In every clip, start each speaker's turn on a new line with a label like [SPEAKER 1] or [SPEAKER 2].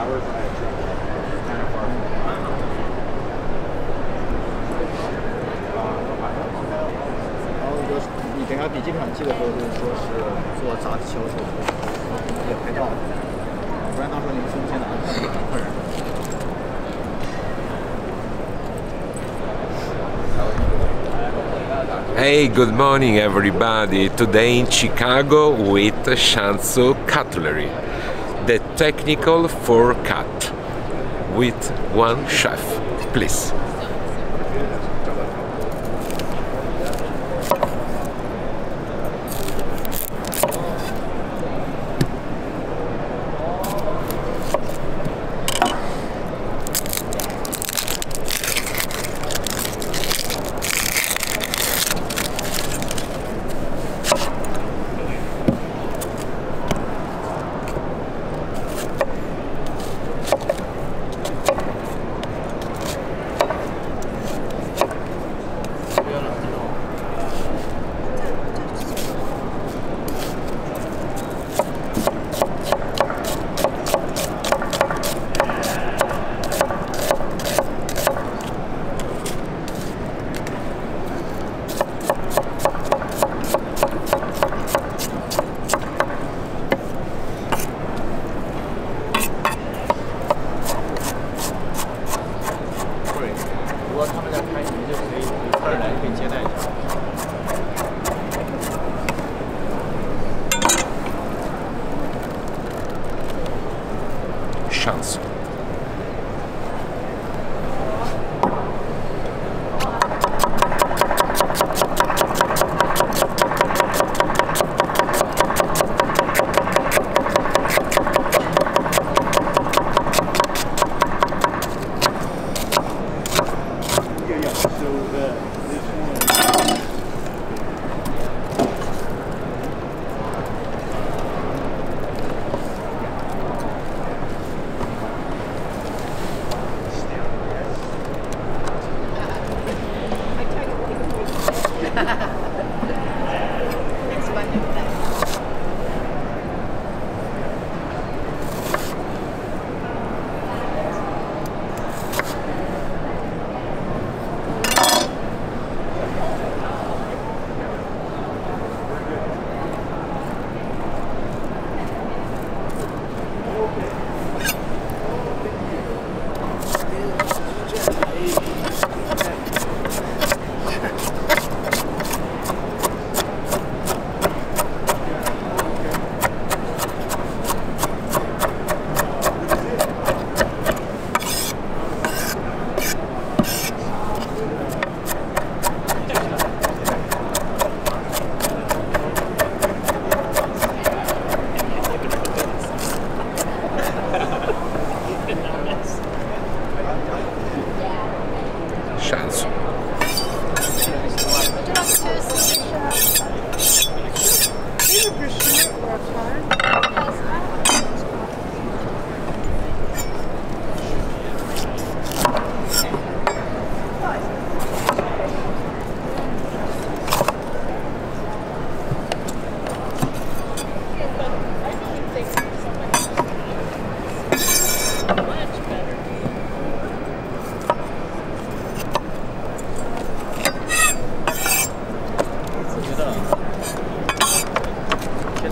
[SPEAKER 1] Hey, by
[SPEAKER 2] a good morning everybody. Today in Chicago with ShanZu Cutlery the technical four cut with one chef, please.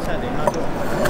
[SPEAKER 3] 下で。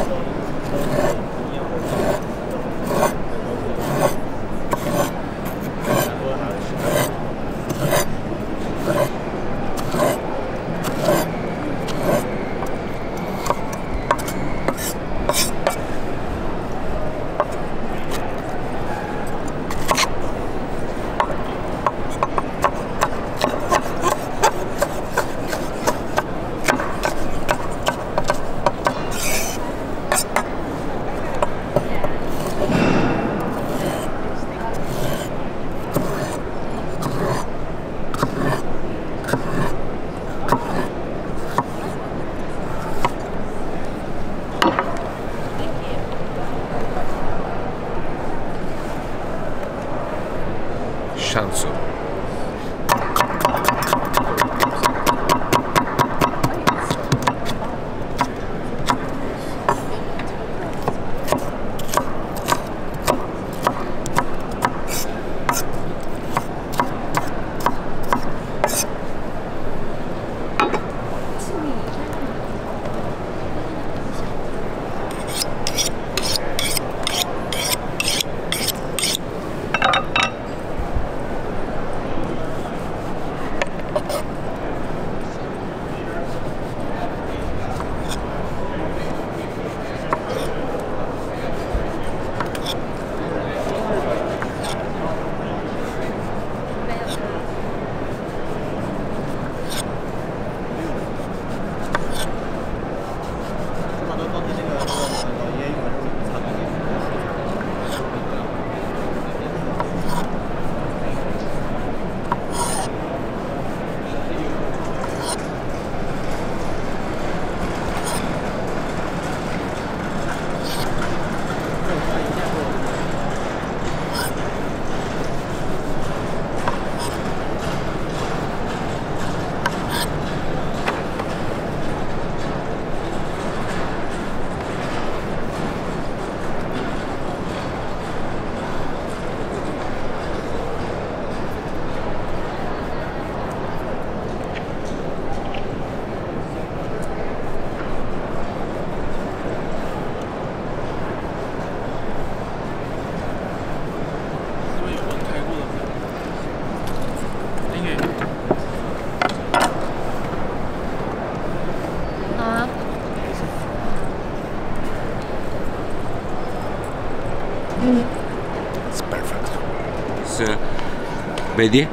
[SPEAKER 3] vedi?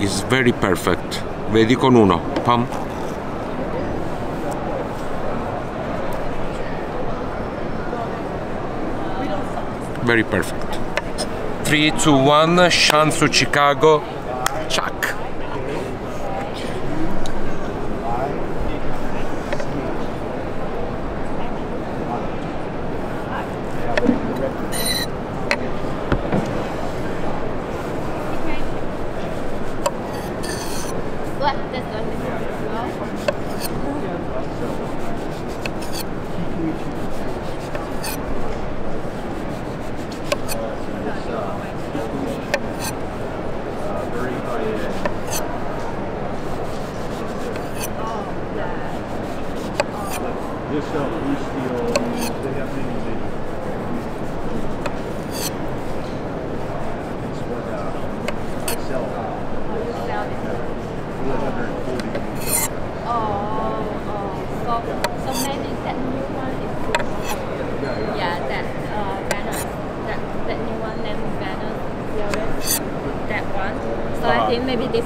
[SPEAKER 3] Is very perfect. Vedi con uno. Pam. Very perfect. 3, 2, 1, Shansu Chicago
[SPEAKER 4] ビ
[SPEAKER 3] で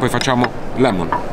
[SPEAKER 3] poi facciamo lemon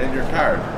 [SPEAKER 5] in your card.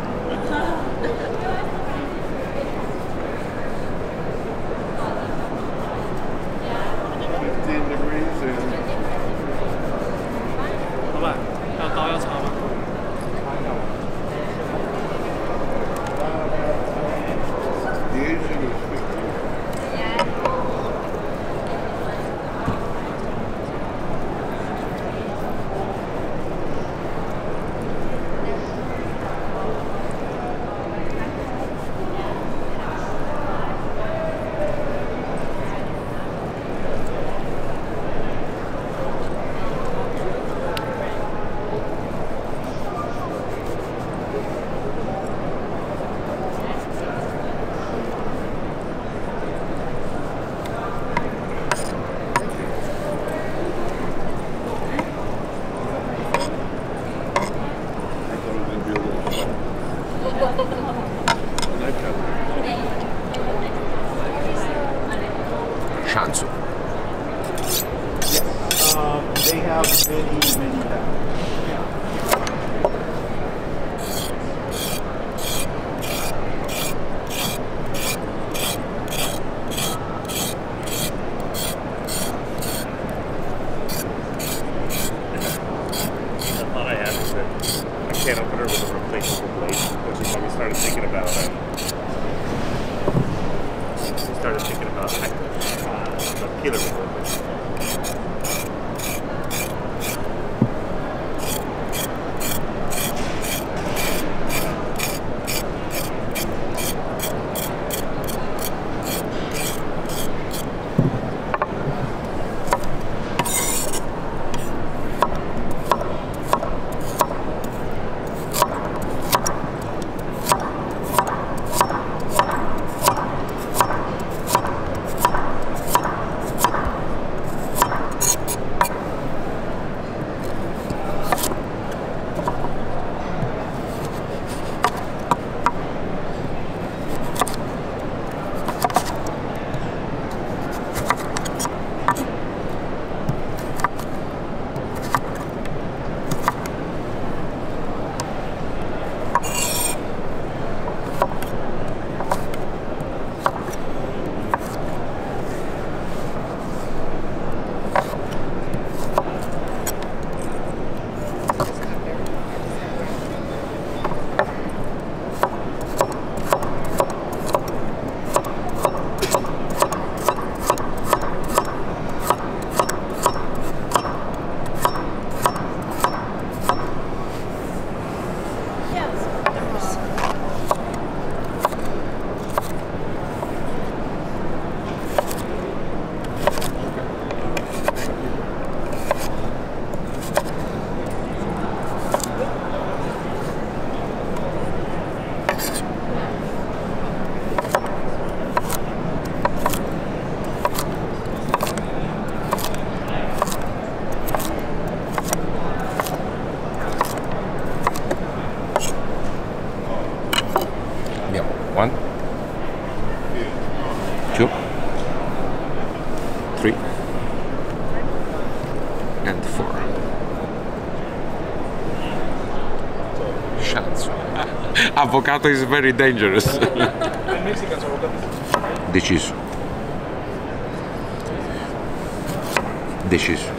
[SPEAKER 2] avocado is very dangerous.
[SPEAKER 6] this is.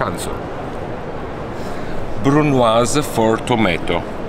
[SPEAKER 2] chanson. Brunoise for Tomato